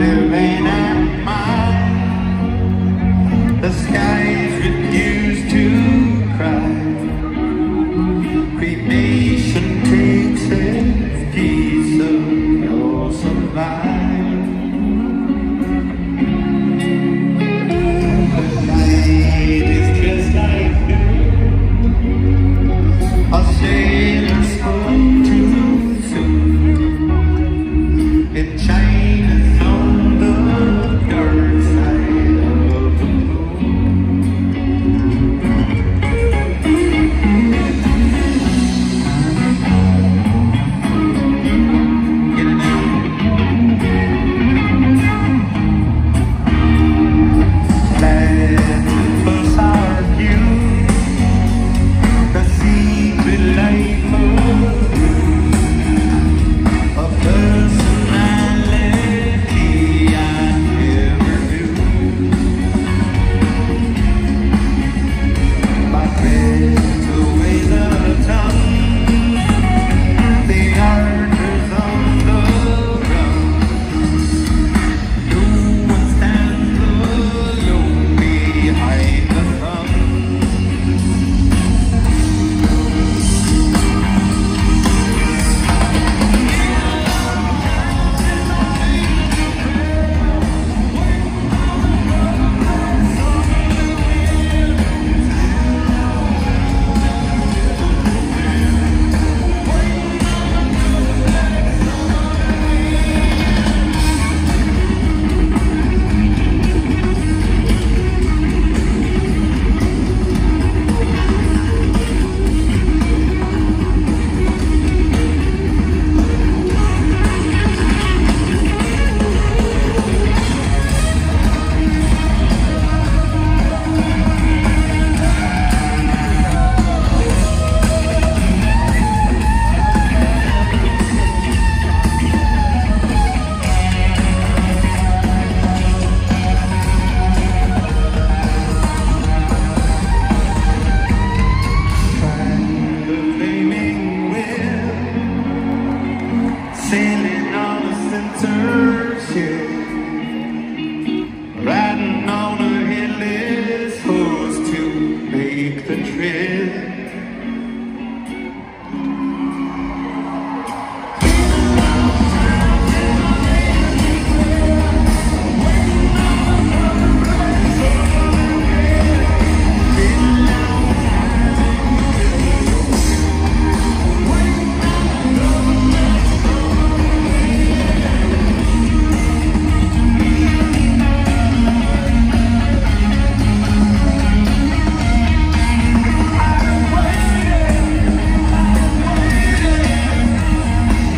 living in mine. The sky. Thank you.